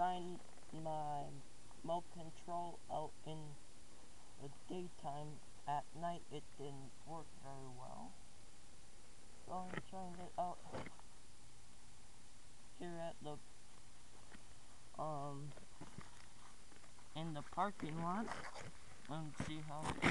Trying my remote control out in the daytime. At night it didn't work very well. So I'm trying it out here at the um in the parking lot and see how it.